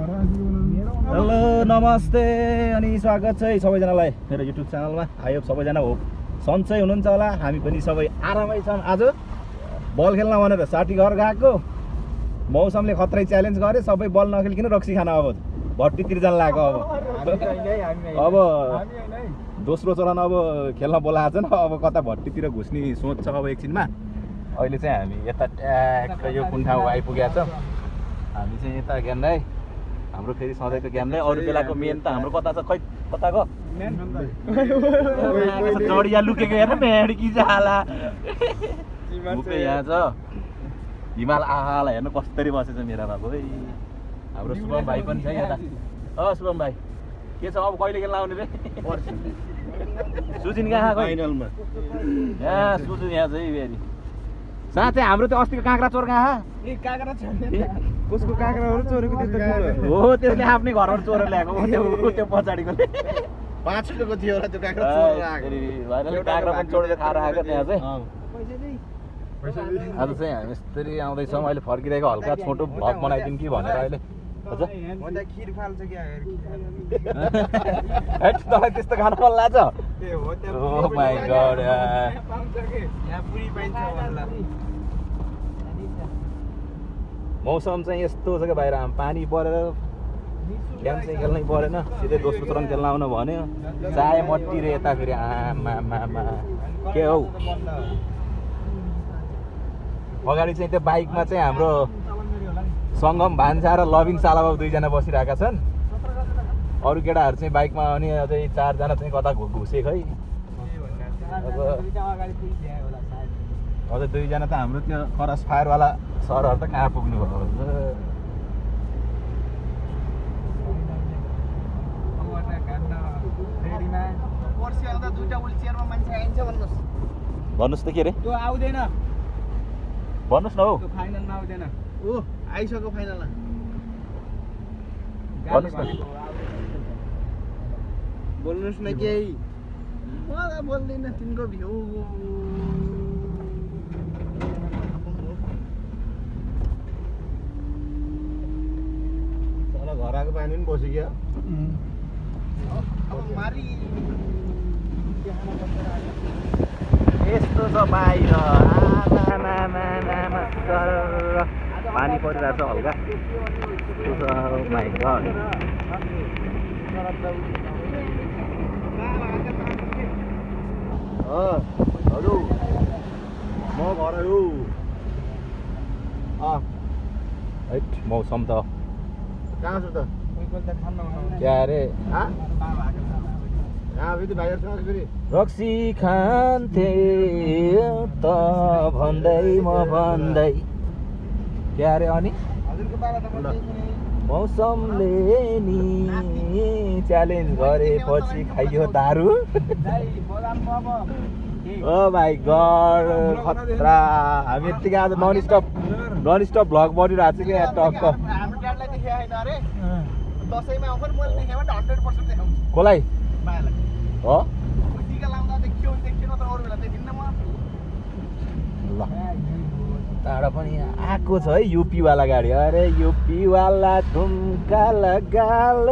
Hello नमस्ते अनि स्वागत छ है सबैजनालाई मेरो युट्युब च्यानलमा। आयो सबैजना हो। सन्चै हुनुहुन्छ होला। हामी पनि सबै आरामै छौँ आज बल खेल्न भनेर साठी घर गएको। मौसमले खत्रै च्यालेन्ज गरे। सबै बल नखेलिकन रक्सी खान अब। भट्टीतिर जान लाग्यो अब। अब दोस्रो चरण अब खेल्न बोलाएको छ अब कता भट्टीतिर घुस्ने सोच छ अब एकछिनमा। अहिले चाहिँ हामी यता ट्याक्क यो कुन ठाउँ आइपुगेका छौँ। हामी चाहिँ यता ज्ञानदाई हाम्रो फेरि सधैँको ज्ञानदाई अरू बेलाको मेन त हाम्रो कता छ? खै कता गयो चढिया लुकेको हेर मेड्की जाला। यहाँ छ। हिमाल आहाला हेर्नु कसरी बसेछ मेरा बाबु है हाम्रो शुभम भाइ पनि छ यता। अँ शुभम भाइ के छ? अब कहिले खेल्न आउने रे? सुजिन कहाँ फाइनलमा यहाँ सुजिन यहाँ चाहिँ फेरि। साँच्चै हाम्रो त्यो अस्तिको काँक्रा चोर कहाँ कसको काँक्राहरू चोरेको त्यस्तो हो त्यसले आफ्नै घरबाट चोरेर ल्याएको हो त्यो त्यो पछाडिकोले पाँच किलोको थियो होला त्यो काँक्रा चोरेर आएको। काँक्रा पनि चोरेर खाएर आएको त्यहाँ चाहिँ। आज चाहिँ हामी यस्तरी आउँदैछौँ अहिले फर्किरहेको हल्का छोटो भ्लग बनाइदिउँ कि भनेर अहिले। हजुर। भन्दा खिर फाल्छ क्या हैट, तँलाई त्यस्तो खानु मन लाग्छ? त्यो हो Oh my God, यार। यहाँ पुरी पाइन्छ होला मौसम चाहिँ यस्तो छ क्या बाहिर आम- पानी परेर गेम चाहिँ खेल्नै परेन। सिधै दोस्रो चरण खेल्न आउनु भन्यो। चाय मट्टी रे यता फेरि आमामा के हौ? अगाडि चाहिँ त्यो बाइकमा चाहिँ हाम्रो सङ्गम भान्सा र लभिङ सालाबाबु दुईजना बसिरहेका छन्। अरू केटाहरू चाहिँ बाइकमा अनि अझै चारजना चाहिँ कता घु- घुसे खै अझै दुईजना त हाम्रो त्यो करस फायरवाला सरहरू त कहाँ पुग्नु भयो? भन्नुहोस् त के अरे? त्यो आउँदैन। भन्नुहोस् न हौ। त्यो फाइनलमा आउँदैन। ऊ आइसक्यो फाइनलमा। भन्नुहोस् न। बोल्नुहोस् न केही। म त बोल्दिनँ तिनको भ्यू घर आएको पानी पनि बसिक्यो अब मारी यस्तो छ बाहिर। पानी परिरहेको छ हल्का। हजुर म घर अँ हैट मौसम त कहाँ छु त क्या अरे रक्सी खान्थे त भन्दै म भन्दै। क्या अरे अनि? मौसमले नि च्यालेन्ज गरेपछि खाइयो दारु। ओ भाइ गड खतरा। हामी यत्तिकै आज non stop non stop vlog बनिरहेको छ क्या टक्क हाम्रो ड्याडलाई देखेको होइन अरे दसैँमा आउँछ नि मैले देखेँ भने हन्ड्रेड पर्सेन्ट देखाउँछु कसलाई मायालाई हो टिका लाउँदा देखियो भने देखियो नत्र अरू बेला देखिन्न म ल टाढा पनि आएको छ है युपीवाला गाडी अरे युपीवाला ठुम्का लगाल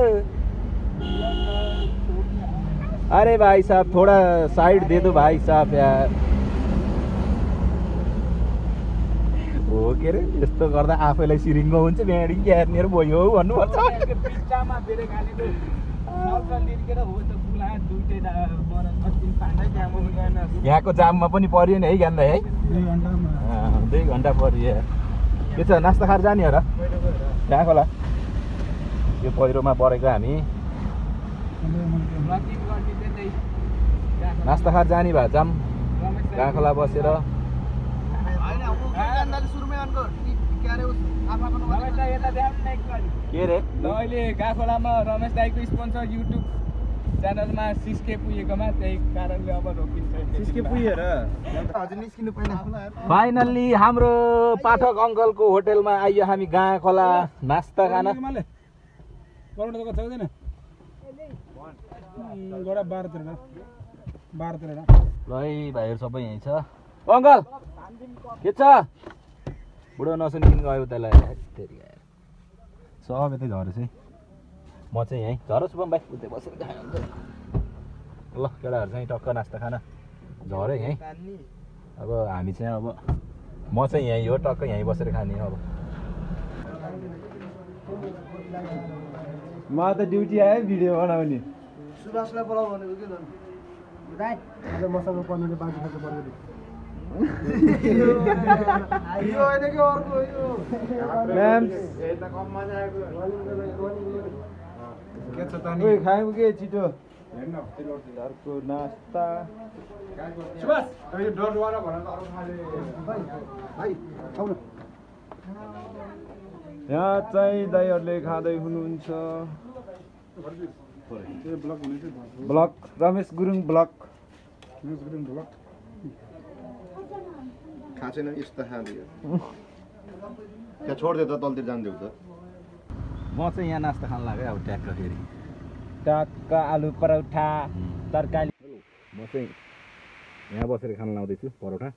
अरे भाई साहब थोड़ा साइड दे दो भाई साहब यार हो के अरे? यस्तो गर्दा आफैलाई सिरिङ्गो हुन्छ बिहाडी क्यार्नेर भयो भन्नुपर्छ यहाँको जाममा पनि परियो नि है ज्ञान है? दुई घन्टा परियो। के छ नास्ता खाएर जाने हो र? कहाँ खोला? यो पहिरोमा परेको हामी। नास्ता खाएर जाने भए जाम। कहाँ खोला बसेर? के रे? अहिले गाखोलामा रमेश दाईको स्पोन्सर युट्युब च्यानलमा सिस्के पुगेकोमा त्यही कारणले अब रोकिन्छ हजुर निस्किनु फाइनल्ली हाम्रो पाठक अङ्कलको होटेलमा आइयो हामी गाँ खोला नास्ता खान। परोटा त छ हुँदैन गोडा बाह्रतिर बाह्रतिर ल है भाइहरू सबै यहीँ छ। अङ्कल! के छ? बुढो नसुनिकन गयो उतालाई? सब यतै झरेछ है। म चाहिँ यहीँ झर शुभम भाइ उतै बसेर खायो। ल केटाहरू चाहिँ टक्क नास्ता खाना। झरे यहीँ। अब हामी चाहिँ अब म चाहिँ यहीँ हो टक्क यहीँ बसेर खाने हो अब। म त ड्युटी आयो भिडियो बनाउने। सुभाषलाई बोलाउ भनेको के मसँग पनिर बाजी खानु पर्यो खायौँ के छिटो घरको नास्ता यहाँ चाहिँ दाईहरूले खाँदै हुनुहुन्छ ब्लक रमेश गुरुङ ब्लक खाएको छैन यस्तो खाँदियो त्यहाँ छोडिदियो त तलतिर जान्थ्यौ त। म चाहिँ यहाँ नास्ता खान लाग्यो अब ट्याक्क फेरि। टक्क आलु पराठा तरकारी। म चाहिँ यहाँ बसेर खान लाउँदैछु परोठा।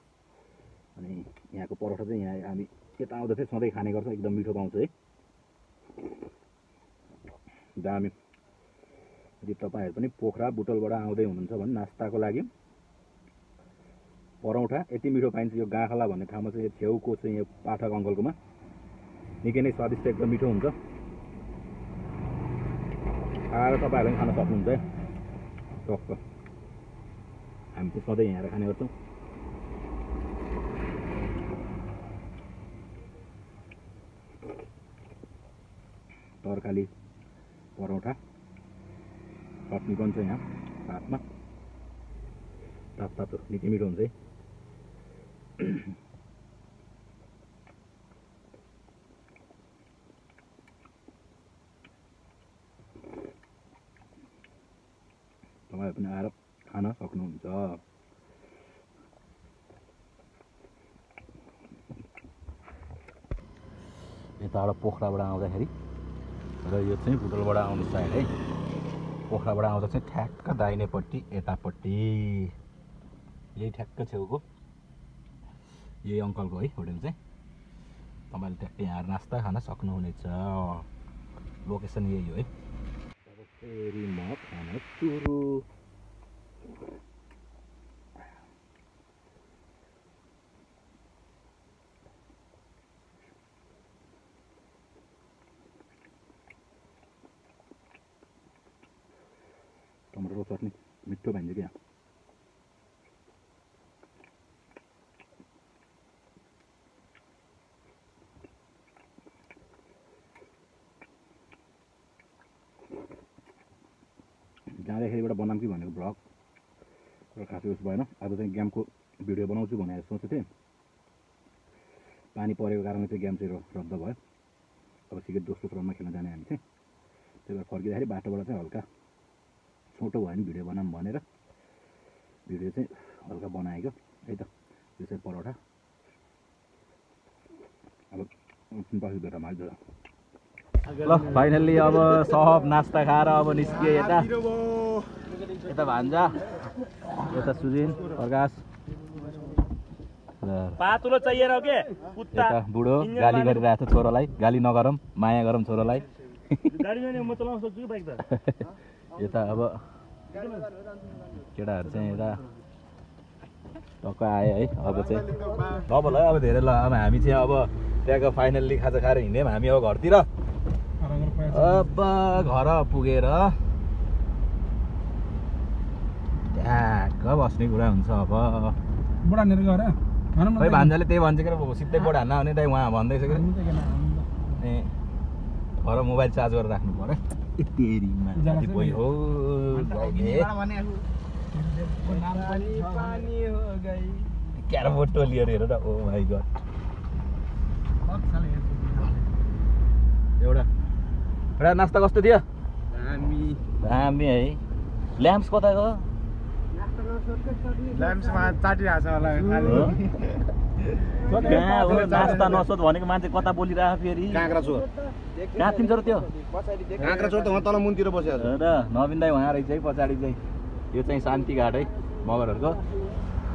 अनि यहाँको परोठा चाहिँ यहाँ हामी यता आउँदा चाहिँ सधैँ खाने गर्छौँ एकदम मिठो पाउँछ है। दामी। यदि तपाईँहरू पनि पोखरा बुटलबाट आउँदै हुनुहुन्छ भने नास्ताको लागि परौठा यति मिठो पाइन्छ यो गाँखला भन्ने ठाउँमा चाहिँ यो छेउको चाहिँ यो पाठक अङ्कलकोमा। निकै नै स्वादिष्ट एकदम मिठो हुन्छ। आएर तपाईँहरूले पनि खान सक्नुहुन्छ है। टक्क। हामी चाहिँ सधैँ यहाँ खाने गर्छौँ। तरकारी परोठा चटनी पनि छ यहाँ तातो तातो निकै मिठो हुन्छ है तपाईँहरू पनि आएर खान सक्नुहुन्छ यताबाट पोखराबाट आउँदाखेरि र यो चाहिँ बुटलबाट आउनु साइड है पोखराबाट आउँदा चाहिँ ठ्याक्क दाहिनेपट्टि यतापट्टि यही ठ्याक्क छेउको यही अङ्कलको है होटेल चाहिँ तपाईँले ट्याक्कै यहाँ नास्ता खान सक्नुहुनेछ लोकेसन यही हो है फेरि म खान सुरु टमाटरको चटनी मिठो पाइन्छ क्या जाँदाखेरिबाट बनाऊँ कि भनेको भ्लग र खासै उस भएन अब चाहिँ गेमको भिडियो बनाउँछु भनेर सोचेको थिएँ। पानी परेको कारणले चाहिँ गेम चाहिँ रद्द भयो। अब सिकेट दोस्रो क्रममा खेल्न जाने हामी चाहिँ। त्यही भएर फर्किँदाखेरि बाटोबाट चाहिँ हल्का छोटो भयो भने भिडियो बनाऊँ भनेर भिडियो चाहिँ हल्का बनाएको। है त त्यो चाहिँ परोठा। अब पछि भेट माग्छ ल फाइनल्ली अब सब नास्ता खाएर अब निस्कियो यता। यता भान्जा यता सुजिन प्रकाश। पातुलो चाहिएन के? कुत्ता। बुढो गाली गरिरहेको छ छोरालाई। गाली नगरौँ माया गरौँ छोरालाई। यता अब केटाहरू चाहिँ यता टक्क आयो है अब चाहिँ। अब ल अब धेरै ल अब हामी चाहिँ अब त्यहाँको फाइनल्ली खाजा खाएर हिँड्यौँ हामी अब घरतिर। अब घर पुगेर ट्याक्क बस्ने कुरा हुन्छ अब। बुढानेर गएर खै भान्जाले त्यही भन्छ कि सिधै बोर्ड हान्न आउने दाइ उहाँ भन्दैछ कि। ए घर मोबाइल चार्ज गरेर राख्नु पऱ्यो। बोर्ड टोलीहरू हेर न ओ माई गड एउटा एउटा नास्ता कस्तो थियो? दामी। है। ल्याम्स कता गयो ल्याम्समा चाटिरहेको छ होला हो? कहाँ हो? नास्ता नसोध भनेको मान्छे कता बोलिरहेको फेरि? कहाँ तिन र त्यो तल मुनतिर बसेको छ। र नवीन दाई उहाँ रहेछ है पछाडि चाहिँ। यो चाहिँ शान्ति घाट है मगरहरूको।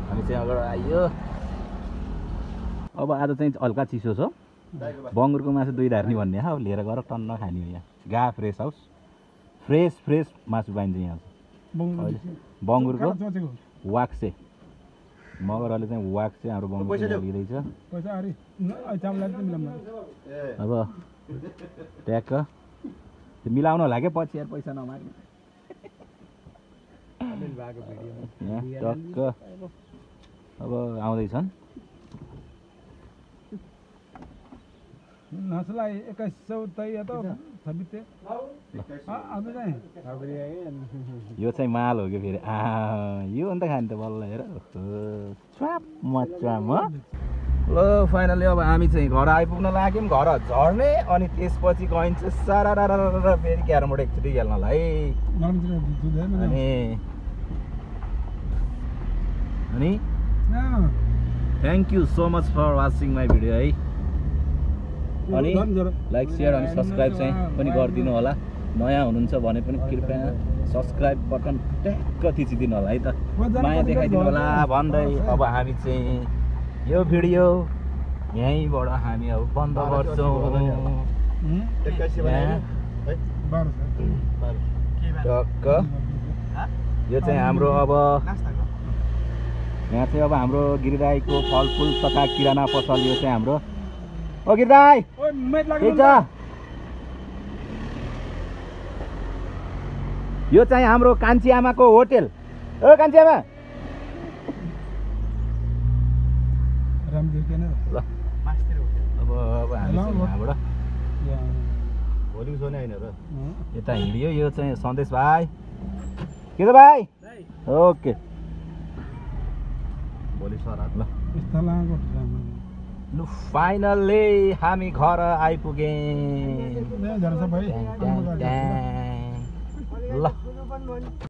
हामी चाहिँ अगाडि आइयो। अब आज चाहिँ हल्का चिसो छ। बङ्गुरको मासु दुई धार्नी भन्ने हो लिएर गएर टन्न खाने हो यहाँ। गा फ्रेस हाउस। फ्रेस फ्रेस मासु पाइन्छ यहाँ। बङ्गुरको वाक्से। मगरहरूले चाहिँ वाक्से हाम्रो बङ्गुरको लिँदैछ। अब ट्याक्क। मिलाउनु होला क्या पछि यार पैसा नमाग्ने। यहाँ टक्क अब आउँदैछन्। नसलाई एक्काइस सौ त। यो चाहिँ माल हो कि फेरि? आ यो अन्त खाने त बल्ल हेर। मचाम ल फाइनली अब हामी चाहिँ घर आइपुग्न लाग्यौँ। घर झर्ने अनि त्यसपछि गइन्छ सारा फेरि क्यारम बोर्ड एकचोटि खेल्नलाई। अनि अनि thank you so much for watching my video है। अनि लाइक सेयर अनि सब्सक्राइब चाहिँ पनि गरिदिनु होला। नयाँ हुनुहुन्छ भने पनि कृपया सब्सक्राइब बटन ट्याक्क थिचिदिनु होला है त। माया देखाइदिनु होला। भन्दै अब हामी चाहिँ यो भिडियो यहीँबाट हामी अब बन्द गर्छौँ। टक्क। यो चाहिँ हाम्रो अब यहाँ चाहिँ अब हाम्रो गिरिराईको फलफुल तथा किराना पसल यो चाहिँ हाम्रो ओ गिरिराई के छ यो चाहिँ हाम्रो कान्छी आमाको होटेल ओ कान्छी आमा ल अब अब हामी भोलिको सोनी होइन र यता हिँडियो यो चाहिँ सन्देश भाइ के भाइ ओके भोलि सर ल लु फाइनल्ली हामी घर आइपुगेँ। ल।